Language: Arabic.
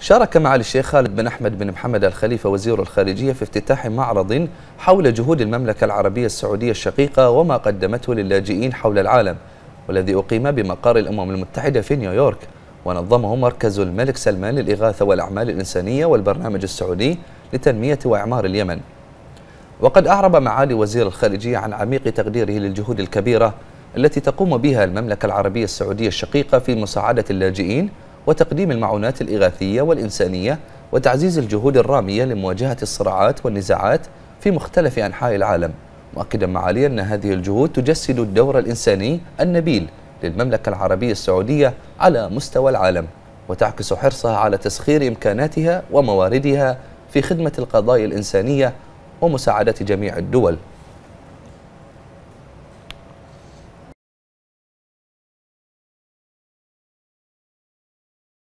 شارك معالي الشيخ خالد بن أحمد بن محمد الخليفة وزير الخارجية في افتتاح معرض حول جهود المملكة العربية السعودية الشقيقة وما قدمته للاجئين حول العالم والذي أقيم بمقر الأمم المتحدة في نيويورك ونظمه مركز الملك سلمان للإغاثة والأعمال الإنسانية والبرنامج السعودي لتنمية وإعمار اليمن. وقد أعرب معالي وزير الخارجية عن عميق تقديره للجهود الكبيرة التي تقوم بها المملكة العربية السعودية الشقيقة في مساعدة اللاجئين وتقديم المعونات الإغاثية والإنسانية وتعزيز الجهود الرامية لمواجهة الصراعات والنزاعات في مختلف أنحاء العالم. مؤكدا معالي أن هذه الجهود تجسد الدور الإنساني النبيل للمملكة العربية السعودية على مستوى العالم وتعكس حرصها على تسخير إمكاناتها ومواردها في خدمة القضايا الإنسانية ومساعدة جميع الدول.